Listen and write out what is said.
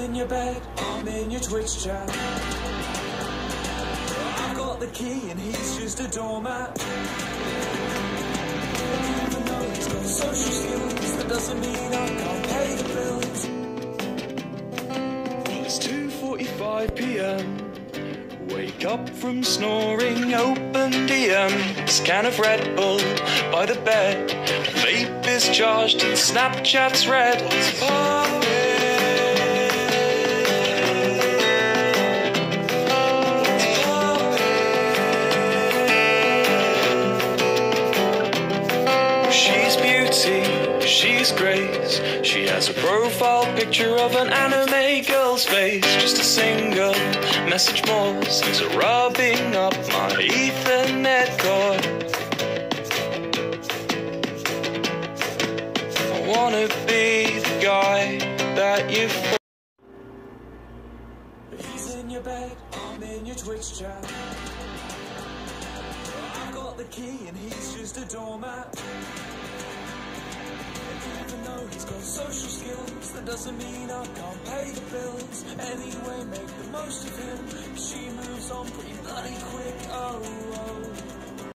in your bed, I'm in your Twitch chat. I've got the key and he's just a doormat. Even though he's got social skills, that doesn't mean I can't pay the bills. It's 2:45 p.m. Wake up from snoring, open DM, scan of Red Bull by the bed. Vape is charged and Snapchat's red. She's beauty, she's grace. She has a profile picture of an anime girl's face. Just a single message more to rubbing up my Ethernet cord. I wanna be the guy that you. He's in your bed, I'm in your Twitch chat. I've got the key and he's just a doormat. Social skills, that doesn't mean I can't pay the bills. Anyway, make the most of him. She moves on pretty bloody quick. Oh.